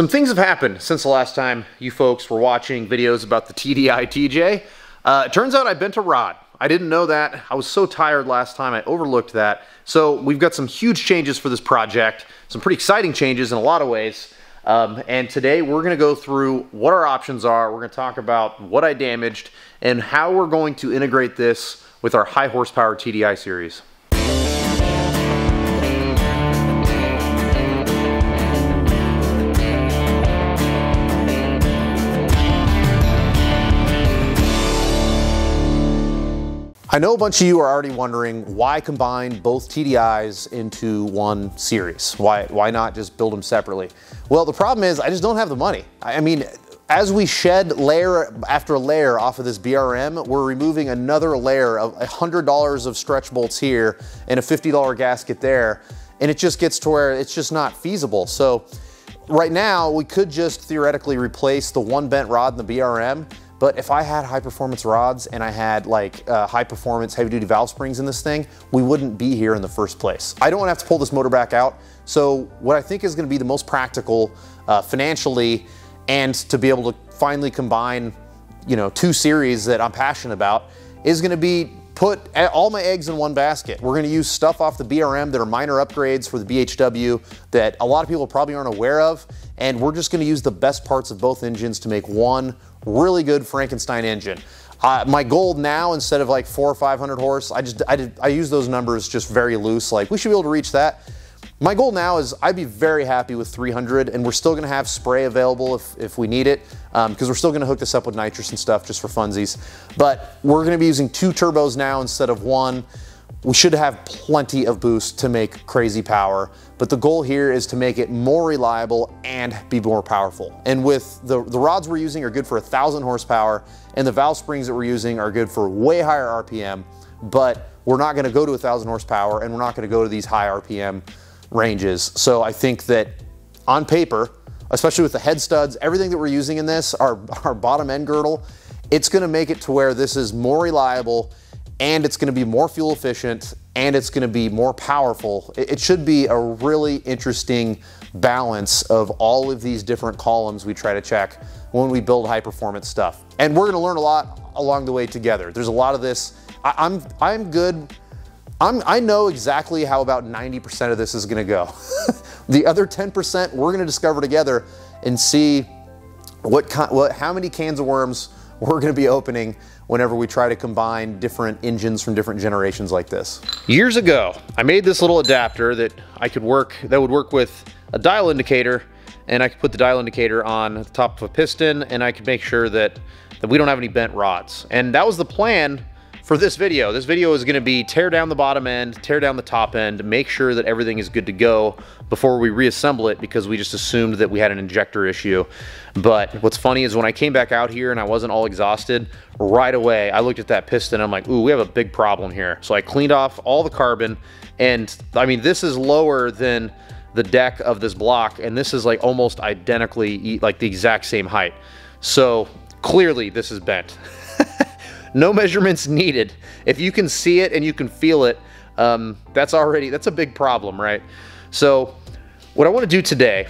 Some things have happened since the last time you folks were watching videos about the TDI TJ. Uh, it turns out I bent a rod. I didn't know that. I was so tired last time, I overlooked that. So we've got some huge changes for this project, some pretty exciting changes in a lot of ways. Um, and today we're gonna go through what our options are. We're gonna talk about what I damaged and how we're going to integrate this with our high horsepower TDI series. I know a bunch of you are already wondering why combine both TDIs into one series? Why, why not just build them separately? Well, the problem is I just don't have the money. I mean, as we shed layer after layer off of this BRM, we're removing another layer of $100 of stretch bolts here and a $50 gasket there. And it just gets to where it's just not feasible. So right now we could just theoretically replace the one bent rod in the BRM but if I had high performance rods and I had like uh, high performance heavy duty valve springs in this thing, we wouldn't be here in the first place. I don't wanna have to pull this motor back out. So what I think is gonna be the most practical uh, financially and to be able to finally combine you know, two series that I'm passionate about is gonna be put all my eggs in one basket. We're gonna use stuff off the BRM that are minor upgrades for the BHW that a lot of people probably aren't aware of. And we're just gonna use the best parts of both engines to make one really good Frankenstein engine. Uh, my goal now, instead of like four or 500 horse, I just, I did, I use those numbers just very loose. Like we should be able to reach that. My goal now is I'd be very happy with 300 and we're still gonna have spray available if, if we need it because um, we're still gonna hook this up with nitrous and stuff just for funsies. But we're gonna be using two turbos now instead of one. We should have plenty of boost to make crazy power, but the goal here is to make it more reliable and be more powerful. And with the, the rods we're using are good for a thousand horsepower and the valve springs that we're using are good for way higher RPM, but we're not gonna go to a thousand horsepower and we're not gonna go to these high RPM ranges. So I think that on paper, especially with the head studs, everything that we're using in this, our, our bottom end girdle, it's gonna make it to where this is more reliable and it's gonna be more fuel efficient and it's gonna be more powerful. It should be a really interesting balance of all of these different columns we try to check when we build high performance stuff. And we're gonna learn a lot along the way together. There's a lot of this. I, I'm, I'm good. I'm, I know exactly how about 90% of this is gonna go. the other 10% we're gonna discover together and see what, what, how many cans of worms we're gonna be opening whenever we try to combine different engines from different generations like this. Years ago, I made this little adapter that I could work, that would work with a dial indicator and I could put the dial indicator on the top of a piston and I could make sure that, that we don't have any bent rods. And that was the plan for this video. This video is gonna be tear down the bottom end, tear down the top end, make sure that everything is good to go before we reassemble it because we just assumed that we had an injector issue. But what's funny is when I came back out here and I wasn't all exhausted, right away I looked at that piston I'm like, ooh, we have a big problem here. So I cleaned off all the carbon and I mean, this is lower than the deck of this block and this is like almost identically like the exact same height. So clearly this is bent. no measurements needed. If you can see it and you can feel it, um, that's already, that's a big problem, right? So what I want to do today,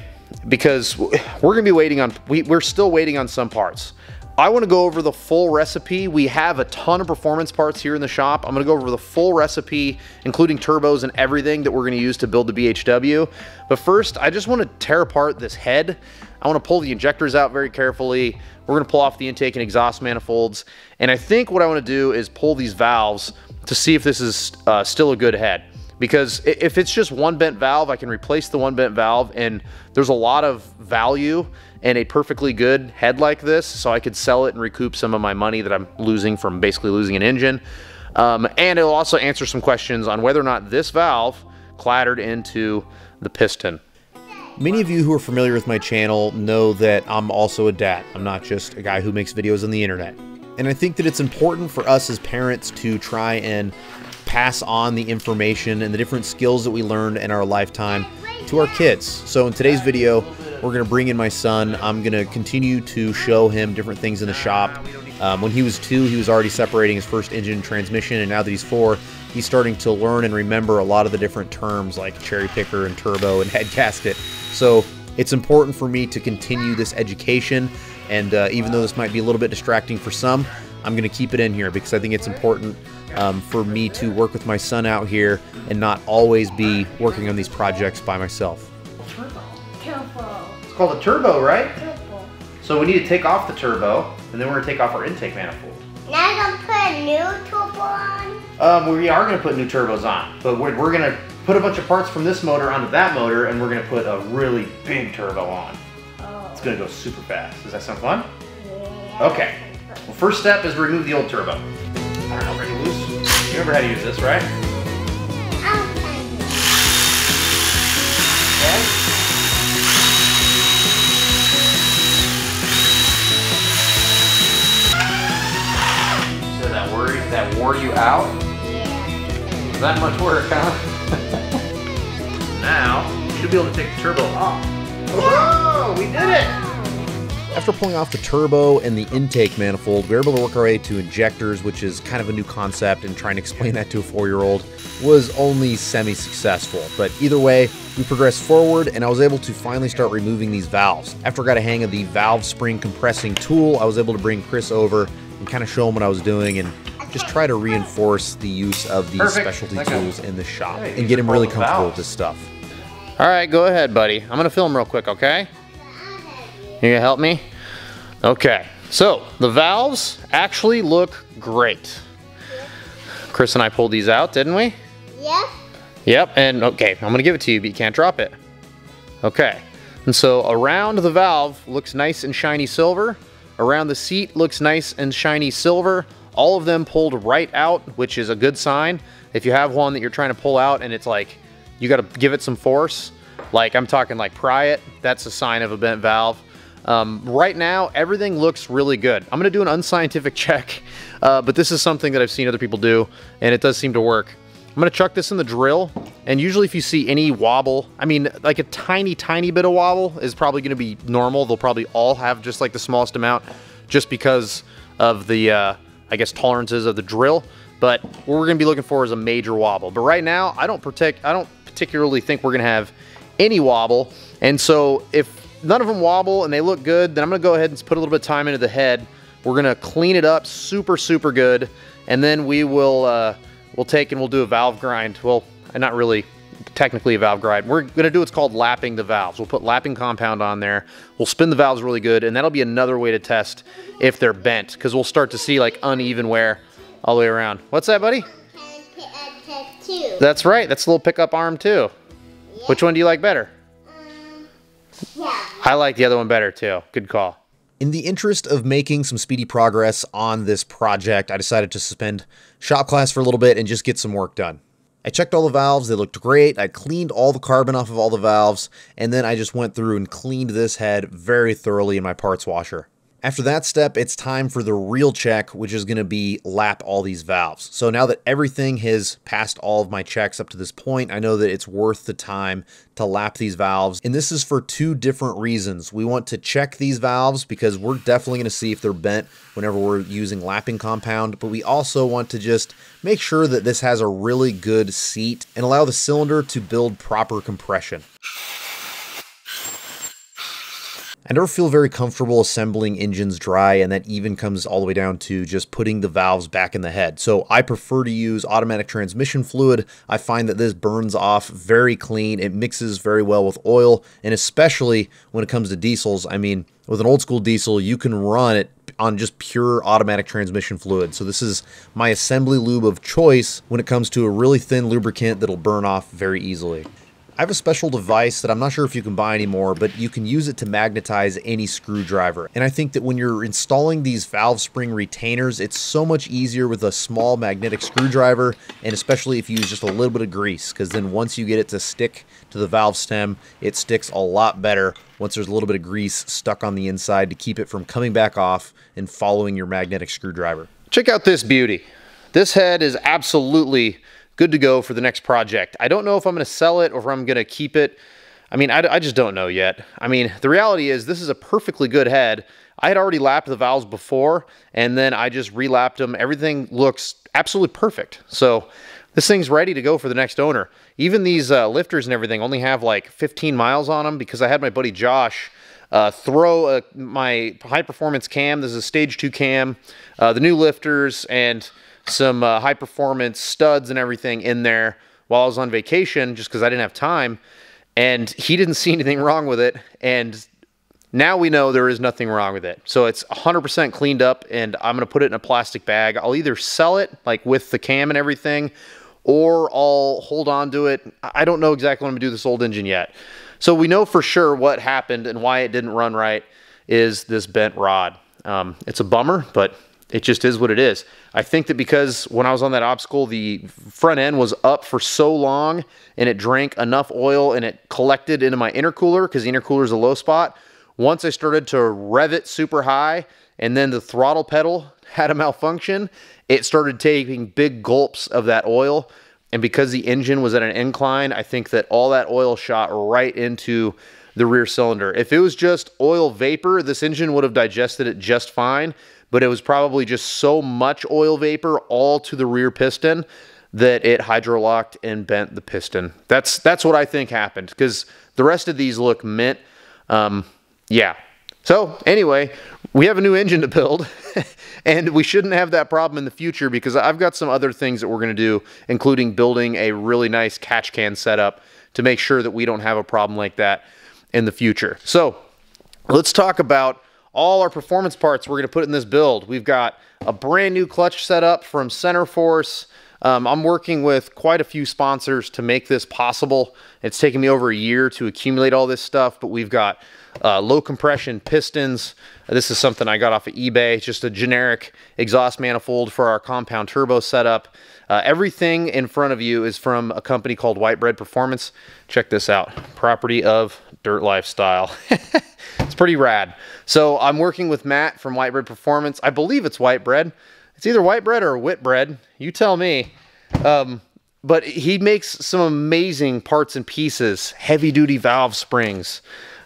because we're going to be waiting on, we, we're still waiting on some parts. I want to go over the full recipe. We have a ton of performance parts here in the shop. I'm going to go over the full recipe, including turbos and everything that we're going to use to build the BHW. But first, I just want to tear apart this head. I want to pull the injectors out very carefully. We're going to pull off the intake and exhaust manifolds. And I think what I want to do is pull these valves to see if this is uh, still a good head. Because if it's just one bent valve, I can replace the one bent valve and there's a lot of value in a perfectly good head like this. So I could sell it and recoup some of my money that I'm losing from basically losing an engine. Um, and it'll also answer some questions on whether or not this valve clattered into the piston. Many of you who are familiar with my channel know that I'm also a dad. I'm not just a guy who makes videos on the internet. And I think that it's important for us as parents to try and pass on the information and the different skills that we learned in our lifetime to our kids. So in today's video, we're going to bring in my son. I'm going to continue to show him different things in the shop. Um, when he was two, he was already separating his first engine transmission, and now that he's four, he's starting to learn and remember a lot of the different terms like cherry picker and turbo and head gasket. So It's important for me to continue this education, and uh, even though this might be a little bit distracting for some, I'm going to keep it in here because I think it's important um, for me to work with my son out here and not always be working on these projects by myself. Turbo. Turbo. It's called a turbo, right? Turbo. So we need to take off the turbo, and then we're to take off our intake manifold. Now I'm gonna put a new turbo on. Um, we are going to put new turbos on, but we're, we're going to put a bunch of parts from this motor onto that motor, and we're going to put a really big turbo on. Oh. It's going to go super fast. Does that sound fun? Yeah. Okay. Well, first step is remove the old turbo. I don't know, ready loose? You remember how to use this, right? That wore you out? Yeah. Is that much work, huh? now, you should be able to take the turbo off. Whoa, we did it! After pulling off the turbo and the intake manifold, we were able to work our way to injectors, which is kind of a new concept, and trying to explain that to a four-year-old was only semi-successful. But either way, we progressed forward, and I was able to finally start removing these valves. After I got a hang of the valve spring compressing tool, I was able to bring Chris over and kind of show him what I was doing and just try to reinforce the use of these Perfect. specialty Okay. tools in the shop Hey, and get him really both comfortable with this stuff. All right, go ahead, buddy. I'm gonna film real quick, okay? You gonna help me? Okay, so the valves actually look great. Chris and I pulled these out, didn't we? Yes. Yep, and okay, I'm gonna give it to you, but you can't drop it. Okay, and so around the valve looks nice and shiny silver. Around the seat looks nice and shiny silver. All of them pulled right out, which is a good sign. If you have one that you're trying to pull out and it's like, you gotta give it some force, like I'm talking like pry it, that's a sign of a bent valve. Um, right now, everything looks really good. I'm gonna do an unscientific check, uh, but this is something that I've seen other people do, and it does seem to work. I'm gonna chuck this in the drill, and usually if you see any wobble, I mean, like a tiny, tiny bit of wobble is probably gonna be normal. They'll probably all have just like the smallest amount, just because of the, uh, I guess, tolerances of the drill. But what we're gonna be looking for is a major wobble. But right now, I don't protect, I don't particularly think we're gonna have any wobble. And so if none of them wobble and they look good, then I'm gonna go ahead and put a little bit of time into the head. We're gonna clean it up super, super good. And then we will, uh, we'll take and we'll do a valve grind. Well, not really technically a valve grind. We're gonna do what's called lapping the valves. We'll put lapping compound on there. We'll spin the valves really good, and that'll be another way to test if they're bent, because we'll start to see like uneven wear all the way around. What's that, buddy? And put a tattoo. That's right. That's a little pickup arm too. Which one do you like better? Um, yeah. I like the other one better too. Good call. In the interest of making some speedy progress on this project, I decided to suspend shop class for a little bit and just get some work done. I checked all the valves, they looked great. I cleaned all the carbon off of all the valves, and then I just went through and cleaned this head very thoroughly in my parts washer. After that step, it's time for the real check, which is going to be lap all these valves. So now that everything has passed all of my checks up to this point, I know that it's worth the time to lap these valves. And this is for two different reasons. We want to check these valves because we're definitely going to see if they're bent whenever we're using lapping compound, but we also want to just make sure that this has a really good seat and allow the cylinder to build proper compression. I never feel very comfortable assembling engines dry, and that even comes all the way down to just putting the valves back in the head. So I prefer to use automatic transmission fluid. I find that this burns off very clean. It mixes very well with oil, and especially when it comes to diesels. I mean, with an old school diesel, you can run it on just pure automatic transmission fluid. So this is my assembly lube of choice when it comes to a really thin lubricant that'll burn off very easily. I have a special device that I'm not sure if you can buy anymore, but you can use it to magnetize any screwdriver. And I think that when you're installing these valve spring retainers, it's so much easier with a small magnetic screwdriver, and especially if you use just a little bit of grease, because then once you get it to stick to the valve stem, it sticks a lot better once there's a little bit of grease stuck on the inside to keep it from coming back off and following your magnetic screwdriver. Check out this beauty. This head is absolutely good to go for the next project. I don't know if I'm going to sell it or if I'm going to keep it. I mean, I, I just don't know yet. I mean, the reality is this is a perfectly good head. I had already lapped the valves before, and then I just relapped them. Everything looks absolutely perfect. So this thing's ready to go for the next owner. Even these uh, lifters and everything only have like 15 miles on them because I had my buddy Josh uh, throw a, my high performance cam. This is a stage two cam, uh, the new lifters, and some uh, high performance studs and everything in there while I was on vacation just because I didn't have time. And he didn't see anything wrong with it. And now we know there is nothing wrong with it. So it's 100% cleaned up and I'm going to put it in a plastic bag. I'll either sell it like with the cam and everything or I'll hold on to it. I don't know exactly when I'm going to do this old engine yet. So we know for sure what happened and why it didn't run right is this bent rod. Um, it's a bummer, but it just is what it is. I think that because when I was on that obstacle, the front end was up for so long and it drank enough oil and it collected into my intercooler because the intercooler is a low spot. Once I started to rev it super high and then the throttle pedal had a malfunction, it started taking big gulps of that oil and because the engine was at an incline, I think that all that oil shot right into the rear cylinder. If it was just oil vapor, this engine would have digested it just fine, but it was probably just so much oil vapor all to the rear piston that it hydrolocked and bent the piston. That's that's what I think happened because the rest of these look mint. Um, yeah. So anyway, we have a new engine to build. and we shouldn't have that problem in the future because I've got some other things that we're going to do, including building a really nice catch can setup to make sure that we don't have a problem like that in the future. So let's talk about all our performance parts we're going to put in this build. We've got a brand new clutch setup from Centerforce. Um, I'm working with quite a few sponsors to make this possible. It's taken me over a year to accumulate all this stuff, but we've got uh, low compression pistons. This is something I got off of eBay. It's just a generic exhaust manifold for our compound turbo setup. Uh, everything in front of you is from a company called Whitebread Performance. Check this out. Property of Dirt Lifestyle. it's pretty rad. So I'm working with Matt from White Bread Performance. I believe it's white bread. It's either white bread or Whitbread. You tell me. Um, but he makes some amazing parts and pieces, heavy duty valve springs,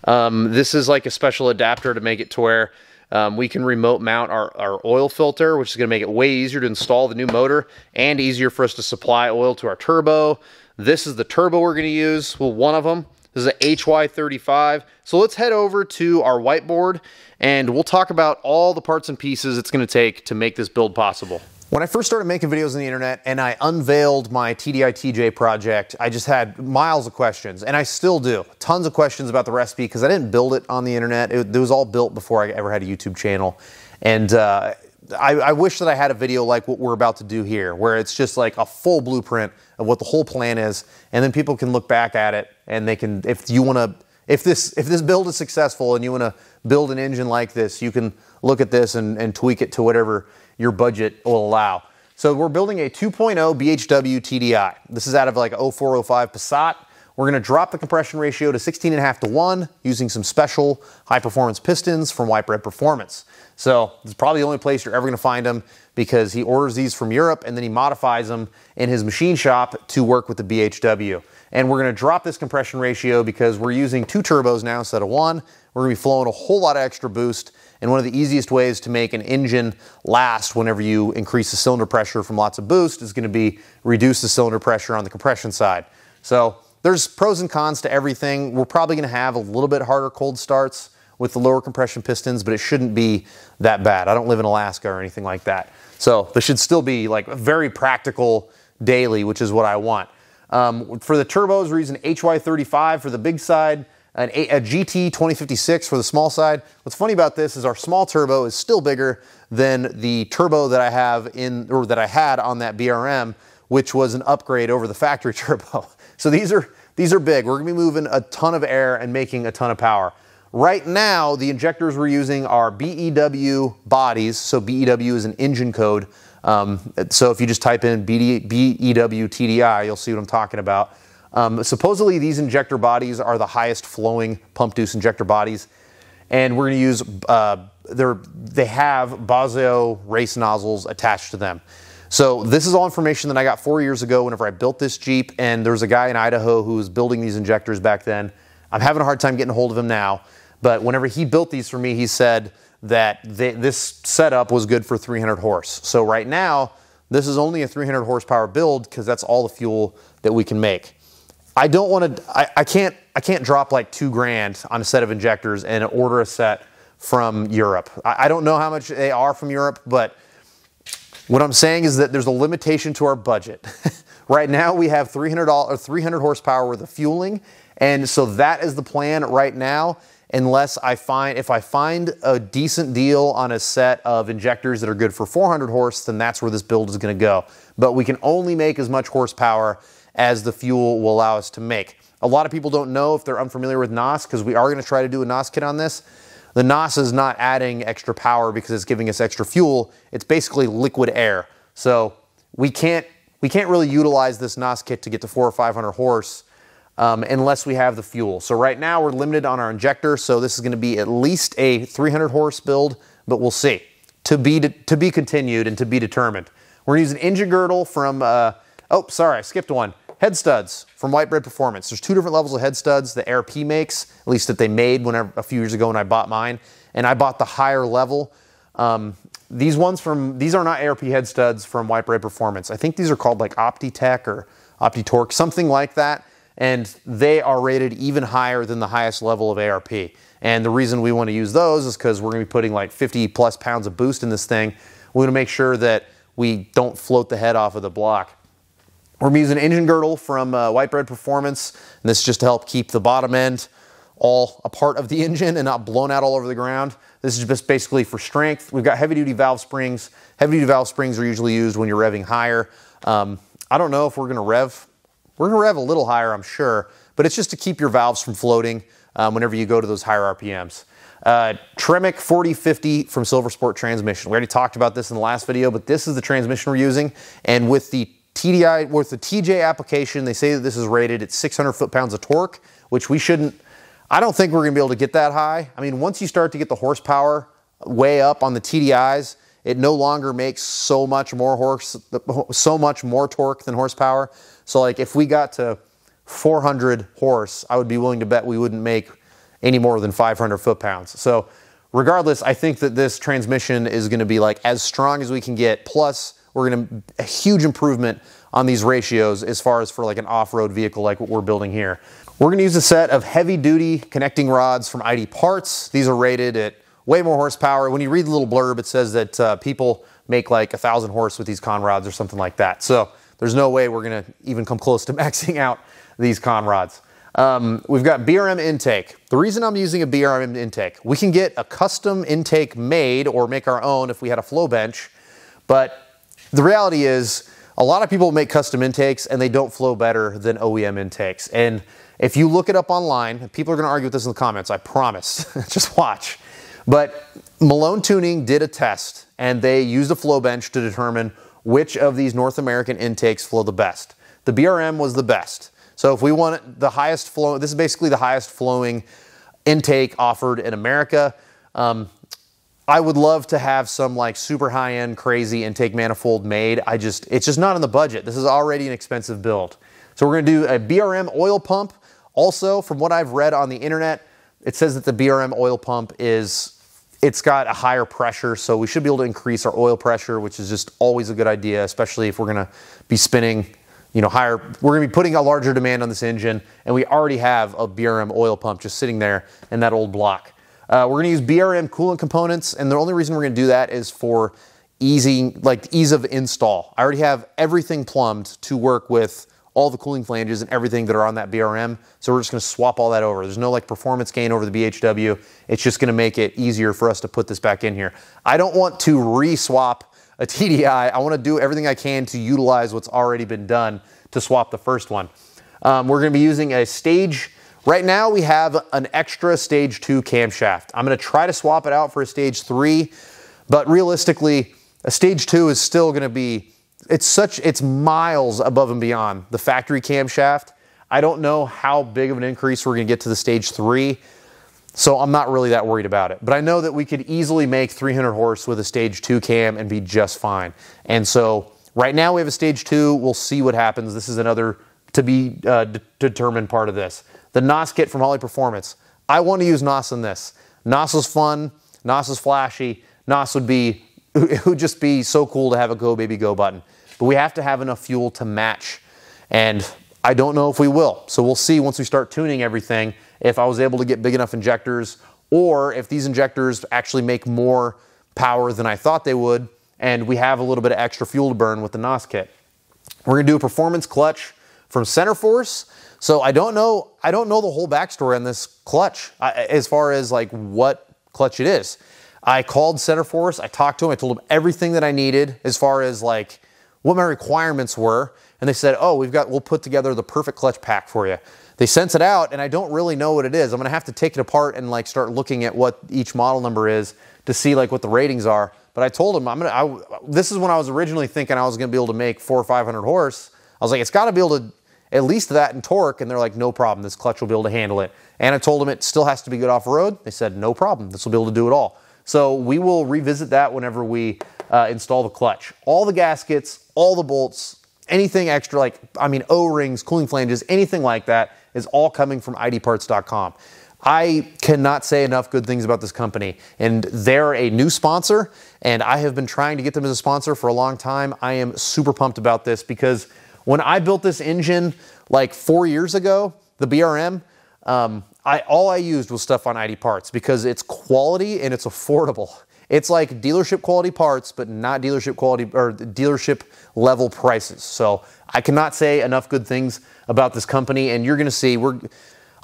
um, this is like a special adapter to make it to where um, we can remote mount our, our oil filter, which is going to make it way easier to install the new motor and easier for us to supply oil to our turbo. This is the turbo we're going to use. Well, one of them. This is a HY35. So let's head over to our whiteboard and we'll talk about all the parts and pieces it's going to take to make this build possible. When I first started making videos on the internet and I unveiled my TDI TJ project, I just had miles of questions, and I still do. Tons of questions about the recipe because I didn't build it on the internet. It, it, was all built before I ever had a YouTube channel. And uh, I, I, wish that I had a video like what we're about to do here, where it's just like a full blueprint of what the whole plan is, and then people can look back at it and they can, if you want to, if this if this build is successful and you want to build an engine like this, you can look at this and, and tweak it to whatever your budget will allow. So we're building a 2.0 BHW TDI. This is out of like a 0405 Passat. We're going to drop the compression ratio to 16.5 to 1 using some special high performance pistons from White Bread Performance. So it's probably the only place you're ever going to find them because he orders these from Europe and then he modifies them in his machine shop to work with the BHW. And we're going to drop this compression ratio because we're using two turbos now instead of one. We're going to be flowing a whole lot of extra boost and one of the easiest ways to make an engine last whenever you increase the cylinder pressure from lots of boost is going to be reduce the cylinder pressure on the compression side. So there's pros and cons to everything. We're probably going to have a little bit harder cold starts with the lower compression pistons, but it shouldn't be that bad. I don't live in Alaska or anything like that. So this should still be like a very practical daily, which is what I want. Um, for the turbos, we're using HY35 for the big side, an a, a GT 2056 for the small side. What's funny about this is our small turbo is still bigger than the turbo that I have in, or that I had on that BRM, which was an upgrade over the factory turbo. So these are, these are big. We're gonna be moving a ton of air and making a ton of power. Right now, the injectors we're using are BEW bodies. So BEW is an engine code. Um, so if you just type in BD, BEW TDI, you'll see what I'm talking about. Um, supposedly, these injector bodies are the highest flowing pump deuce injector bodies, and we're going to use uh, they have Bosio race nozzles attached to them. So this is all information that I got four years ago whenever I built this Jeep, and there's a guy in Idaho who was building these injectors back then. I'm having a hard time getting a hold of him now, but whenever he built these for me, he said that they, this setup was good for 300 horse. So right now, This is only a 300 horsepower build because that's all the fuel that we can make. I don't want to, I, I, can't, I can't drop like two grand on a set of injectors and order a set from Europe. I, I don't know how much they are from Europe, but what I'm saying is that there's a limitation to our budget. right now we have 300, or 300 horsepower worth of fueling, and so that is the plan right now unless I find, if I find a decent deal on a set of injectors that are good for 400 horse, then that's where this build is gonna go. But we can only make as much horsepower as the fuel will allow us to make. A lot of people don't know if they're unfamiliar with NOS because we are gonna try to do a NOS kit on this. The NOS is not adding extra power because it's giving us extra fuel. It's basically liquid air. So we can't, we can't really utilize this NOS kit to get to four or 500 horse um, unless we have the fuel. So right now we're limited on our injector. So this is gonna be at least a 300 horse build, but we'll see. To be, to be continued and to be determined. We're gonna use an engine girdle from, uh, oh, sorry, I skipped one. Head studs from White Bread Performance. There's two different levels of head studs that ARP makes, at least that they made when a few years ago when I bought mine. And I bought the higher level. Um, these ones from, these are not ARP head studs from White Bread Performance. I think these are called like OptiTech or OptiTorque, something like that. And they are rated even higher than the highest level of ARP. And the reason we want to use those is because we're going to be putting like 50 plus pounds of boost in this thing. We want to make sure that we don't float the head off of the block. We're using an engine girdle from uh, White Bread Performance, and this is just to help keep the bottom end all a part of the engine and not blown out all over the ground. This is just basically for strength. We've got heavy duty valve springs. Heavy duty valve springs are usually used when you're revving higher. Um, I don't know if we're gonna rev. We're gonna rev a little higher, I'm sure, but it's just to keep your valves from floating um, whenever you go to those higher RPMs. Uh, Tremec 4050 from Silversport transmission. We already talked about this in the last video, but this is the transmission we're using. And with the TDI, with the TJ application, they say that this is rated at 600 foot-pounds of torque, which we shouldn't, I don't think we're gonna be able to get that high. I mean, once you start to get the horsepower way up on the TDIs, it no longer makes so much more horse, so much more torque than horsepower. So like if we got to 400 horse, I would be willing to bet we wouldn't make any more than 500 foot-pounds. So regardless, I think that this transmission is gonna be like as strong as we can get, plus we're going to a huge improvement on these ratios as far as for like an off-road vehicle like what we're building here. We're going to use a set of heavy duty connecting rods from ID Parts. These are rated at way more horsepower. When you read the little blurb, it says that uh, people make like a thousand horse with these con rods or something like that. So there's no way we're going to even come close to maxing out these con rods. Um, we've got BRM intake. The reason I'm using a BRM intake, we can get a custom intake made or make our own if we had a flow bench, but the reality is, a lot of people make custom intakes and they don't flow better than OEM intakes. And if you look it up online, people are going to argue with this in the comments, I promise. Just watch. But Malone Tuning did a test and they used a flow bench to determine which of these North American intakes flow the best. The BRM was the best. So if we want the highest flow, this is basically the highest flowing intake offered in America. Um, I would love to have some like super high end crazy intake manifold made. I just, it's just not in the budget. This is already an expensive build. So we're gonna do a BRM oil pump. Also, from what I've read on the internet, it says that the BRM oil pump is, it's got a higher pressure, so we should be able to increase our oil pressure, which is just always a good idea, especially if we're gonna be spinning, you know, higher, we're gonna be putting a larger demand on this engine, and we already have a BRM oil pump just sitting there in that old block. Uh, we're going to use BRM coolant components, and the only reason we're going to do that is for easy, like ease of install. I already have everything plumbed to work with all the cooling flanges and everything that are on that BRM. So we're just going to swap all that over. There's no like performance gain over the BHW. It's just going to make it easier for us to put this back in here. I don't want to re-swap a TDI. I want to do everything I can to utilize what's already been done to swap the first one. Um, we're going to be using a stage Right now we have an extra stage two camshaft. I'm gonna try to swap it out for a stage three, but realistically, a stage two is still gonna be, it's such, it's miles above and beyond the factory camshaft. I don't know how big of an increase we're gonna get to the stage three, so I'm not really that worried about it. But I know that we could easily make 300 horse with a stage two cam and be just fine. And so right now we have a stage two, we'll see what happens. This is another to be uh, determined part of this. The NOS kit from Holley Performance. I want to use NOS in this. NOS is fun. NOS is flashy. NOS would be, it would just be so cool to have a go baby go button. but we have to have enough fuel to match. And I don't know if we will. So we'll see once we start tuning everything if I was able to get big enough injectors or if these injectors actually make more power than I thought they would and we have a little bit of extra fuel to burn with the NOS kit. We're gonna do a performance clutch from Centerforce. So I don't know, I don't know the whole backstory on this clutch uh, as far as like what clutch it is. I called Centerforce, I talked to him, I told him everything that I needed as far as like what my requirements were. And they said, oh, we've got, we'll put together the perfect clutch pack for you. They sent it out and I don't really know what it is. I'm gonna have to take it apart and like start looking at what each model number is to see like what the ratings are. But I told him I'm gonna. I, this is when I was originally thinking I was gonna be able to make four or five hundred horse. I was like, it's got to be able to at least that in torque. And they're like, no problem. This clutch will be able to handle it. And I told them it still has to be good off road. They said, no problem. This will be able to do it all. So we will revisit that whenever we uh, install the clutch. All the gaskets, all the bolts, anything extra, like, I mean, O-rings, cooling flanges, anything like that is all coming from idparts.com. I cannot say enough good things about this company. And they're a new sponsor, and I have been trying to get them as a sponsor for a long time. I am super pumped about this because when I built this engine like four years ago, the BRM, um, I, all I used was stuff on ID Parts because it's quality and it's affordable. It's like dealership quality parts, but not dealership quality or dealership level prices. So I cannot say enough good things about this company, and you're going to see we're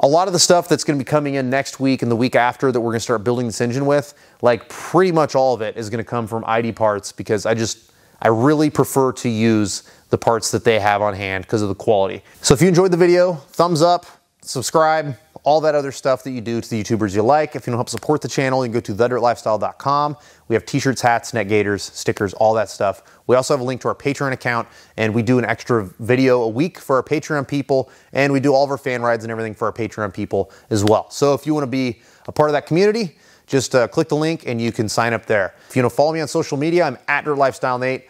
a lot of the stuff that's going to be coming in next week and the week after that we're going to start building this engine with, like pretty much all of it is going to come from ID parts because I just, I really prefer to use the parts that they have on hand because of the quality. So if you enjoyed the video, thumbs up, subscribe, all that other stuff that you do to the YouTubers you like. If you want to help support the channel, you can go to thedirtlifestyle.com. We have t-shirts, hats, net gaiters, stickers, all that stuff. We also have a link to our Patreon account, and we do an extra video a week for our Patreon people, and we do all of our fan rides and everything for our Patreon people as well. So if you want to be a part of that community, just uh, click the link and you can sign up there. If you want to follow me on social media, I'm at Dirt Lifestyle Nate.